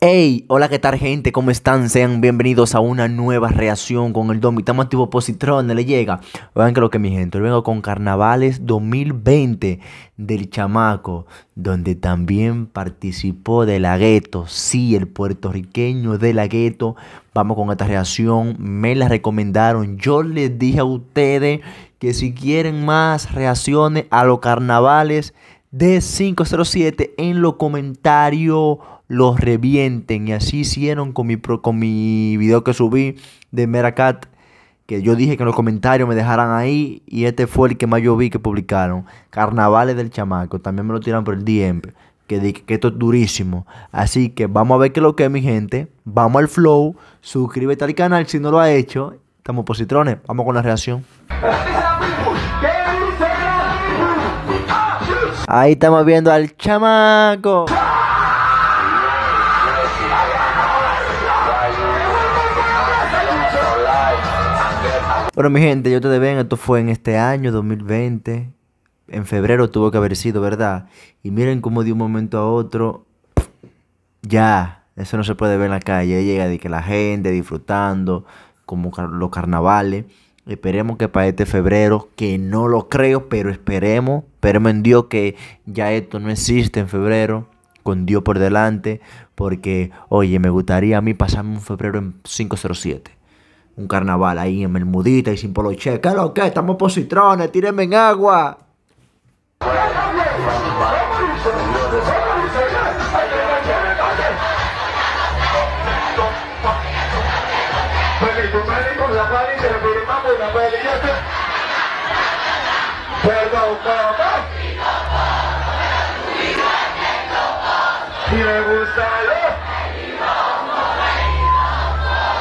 Hey, hola, ¿qué tal gente? ¿Cómo están? Sean bienvenidos a una nueva reacción con el Domi. Estamos activo Positrón, le llega. Vean que lo que mi gente, hoy vengo con Carnavales 2020 del Chamaco, donde también participó de la Gueto. Sí, el puertorriqueño de la Gueto. Vamos con esta reacción. Me la recomendaron. Yo les dije a ustedes que si quieren más reacciones a los carnavales de 507 en los comentarios los revienten. Y así hicieron con mi, con mi video que subí de Meracat. Que yo dije que en los comentarios me dejaran ahí. Y este fue el que más yo vi que publicaron. Carnavales del Chamaco. También me lo tiran por el DM. Que dije que esto es durísimo. Así que vamos a ver qué es lo que es mi gente. Vamos al flow. Suscríbete al canal si no lo ha hecho. Estamos positrones. Vamos con la reacción. Ahí estamos viendo al chamaco. Bueno, mi gente, yo te ven, esto fue en este año 2020. En febrero tuvo que haber sido, ¿verdad? Y miren cómo de un momento a otro, ya, eso no se puede ver en la calle. Llega de que la gente disfrutando, como los carnavales. Esperemos que para este febrero, que no lo creo, pero esperemos, esperemos en Dios que ya esto no existe en febrero, con Dios por delante, porque, oye, me gustaría a mí pasarme un febrero en 507 un carnaval ahí en Bermudita y sin poloche. ¿Qué es lo que? Estamos positrones, tírenme en agua.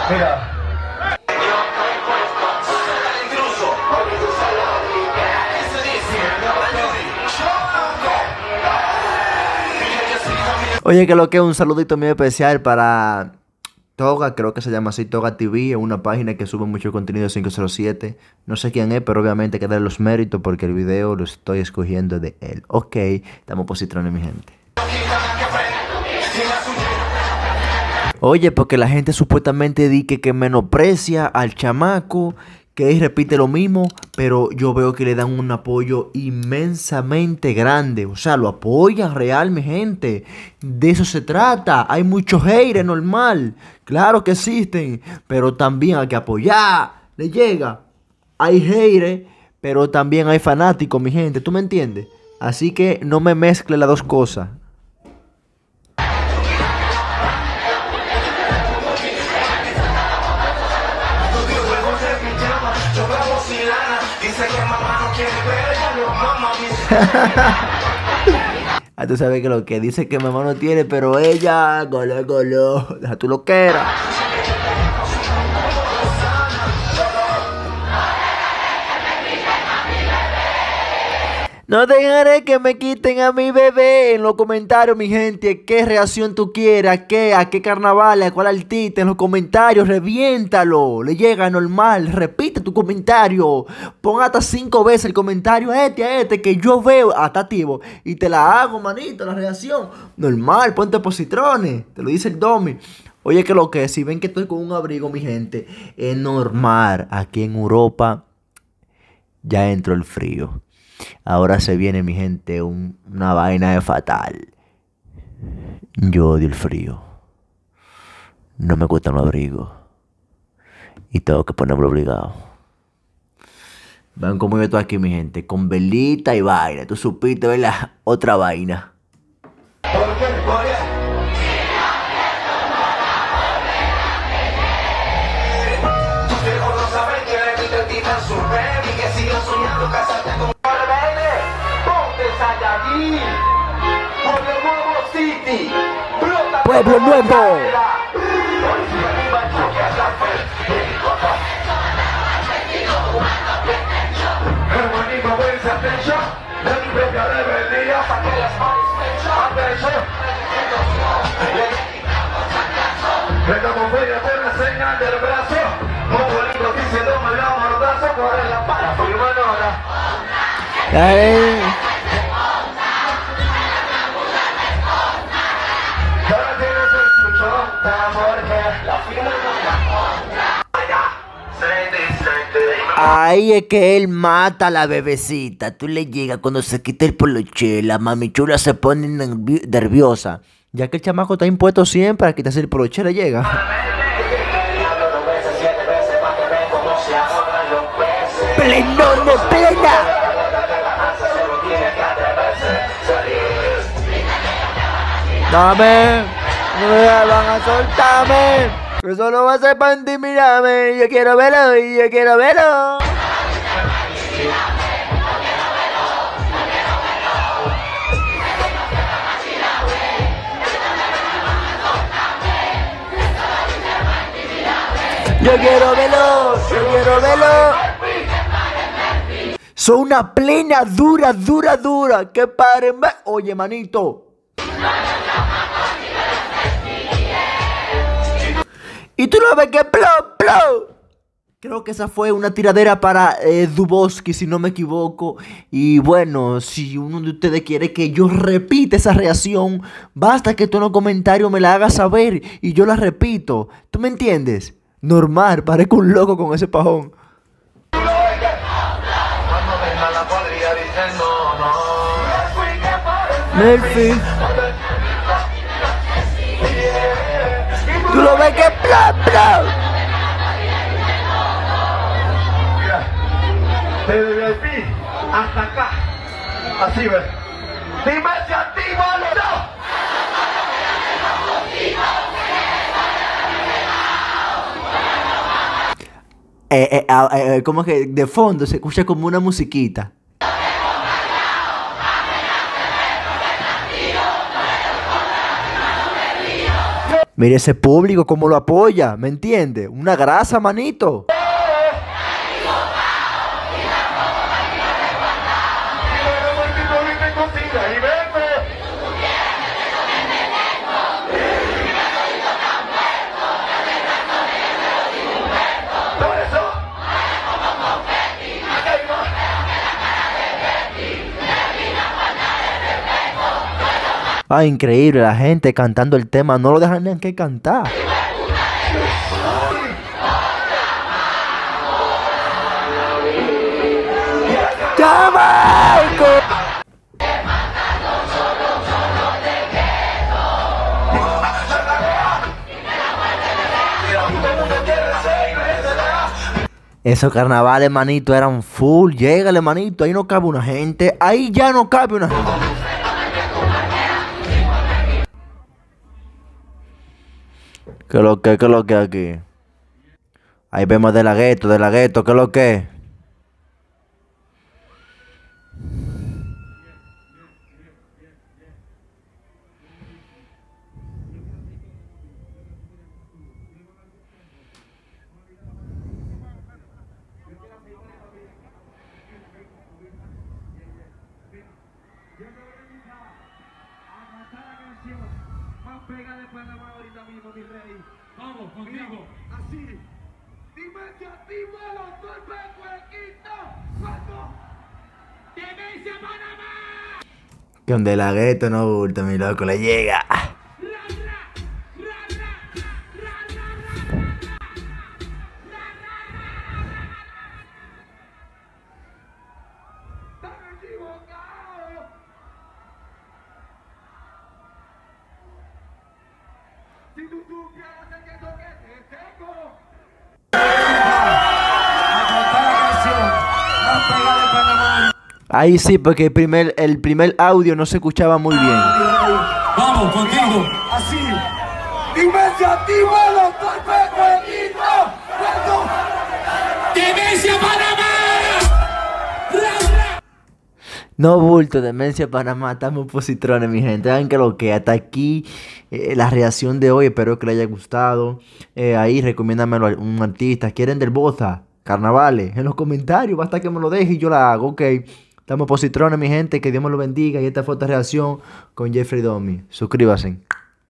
Mira. Oye, que lo que es un saludito muy especial para Toga, creo que se llama así, Toga TV, es una página que sube mucho contenido 507. No sé quién es, pero obviamente hay que darle los méritos porque el video lo estoy escogiendo de él. Ok, estamos positrones, mi gente. Oye, porque la gente supuestamente dice que menosprecia al chamaco que repite lo mismo, pero yo veo que le dan un apoyo inmensamente grande. O sea, lo apoyan real, mi gente. De eso se trata. Hay muchos haters, normal. Claro que existen, pero también hay que apoyar. Le llega. Hay haters, pero también hay fanáticos, mi gente. ¿Tú me entiendes? Así que no me mezcle las dos cosas. Ah, tú sabes que lo que dice que mamá no tiene, pero ella, golo, golo, deja tu loquera. No dejaré que me quiten a mi bebé. En los comentarios, mi gente, qué reacción tú quieras, qué, a qué carnaval, a cuál artista. En los comentarios, reviéntalo. Le llega normal. Repite tu comentario. Pon hasta cinco veces el comentario este a este que yo veo hasta. Y te la hago, manito, la reacción. Normal, ponte positrones. Te lo dice el Domi. Oye, que lo que si ven que estoy con un abrigo, mi gente, es normal. Aquí en Europa ya entró el frío. Ahora se viene, mi gente, una vaina de fatal. Yo odio el frío. No me gustan los abrigos. Y tengo que ponerme obligado. Ven como yo estoy aquí, mi gente, con velita y vaina. Tú supiste, ver la Otra vaina. Manos. Atención. Le damos señal del brazo. Un bonito diciendo me la mordazo. Corre la para, firma ahora. Ahí es que él mata a la bebecita. Tú le llegas cuando se quita el poloche. La mami chula se pone nervi- nerviosa. Ya que el chamaco está impuesto siempre a quitarse el poloche, le llega. ¡Plenón de plena! Dame, no me van a soltarme. Que solo va a ser para intimidarme. Yo quiero verlo y yo quiero verlo. Yo quiero verlo, yo quiero verlo. Son una plena dura, dura, dura. Que paren. Oye, manito. Y tú lo ves que plop, plop. Creo que esa fue una tiradera para eh, Duboski, si no me equivoco. Y bueno, si uno de ustedes quiere que yo repita esa reacción, basta que tú en los comentarios me la hagas saber y yo la repito. ¿Tú me entiendes? Normal, parezco un loco con ese pajón. Cuando ves que plop, plop. Mira, desde VIP hasta acá. Así ves. Dime si o no. Eh, eh, ah, eh, como que de fondo se escucha como una musiquita. Mire ese público cómo lo apoya, ¿me entiende? Una grasa, manito. Ah, increíble, la gente cantando el tema, no lo dejan ni que cantar. ¡Chamaco! Esos carnavales, manito, eran full. Llégale, manito. Ahí no cabe una gente. Ahí ya no cabe una gente. ¿Qué lo que, qué lo que aquí? Ahí vemos de la gueto, de la gueto, ¿qué lo que? Panamá ahorita mismo, mi rey. Vamos, contigo. Así. Dime si activo los golpes huequito. ¿Cuándo? ¡Demencia Panamá! Que donde la gueto no mi loco, le llega. Ahí sí, porque el primer, el primer audio no se escuchaba muy bien. Vamos, contigo. Así. Activo los. ¡Demencia Panamá! No bulto, demencia Panamá, estamos positrones, mi gente. Vean que lo que hasta aquí eh, la reacción de hoy, espero que les haya gustado. Eh, ahí recomiéndamelo a un artista. ¿Quieren del Boza? Carnavales, en los comentarios, basta que me lo deje y yo la hago, ok. Estamos positrones, mi gente, que Dios me lo bendiga. Y esta fue otra reacción con Jeffrey Domi. Suscríbanse.